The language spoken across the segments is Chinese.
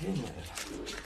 Himmel.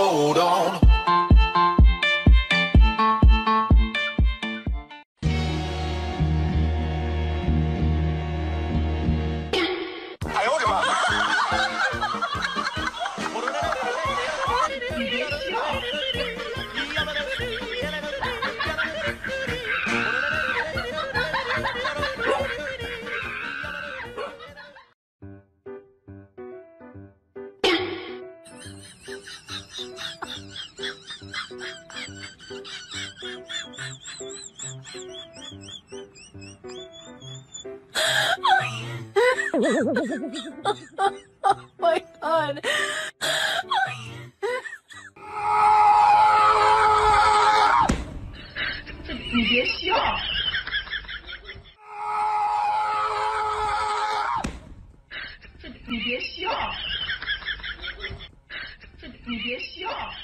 你别笑！你别笑！你别笑。